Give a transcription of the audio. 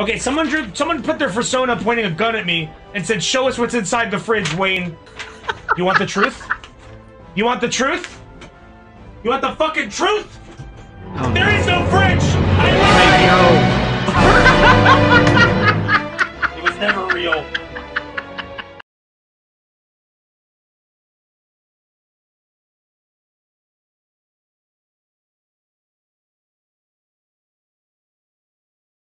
Okay, someone drew, someone put their persona pointing a gun at me and said, "Show us what's inside the fridge, Wayne." You want the truth? You want the truth? You want the fucking truth? Oh, there no. is no fridge. I lied. It was never real.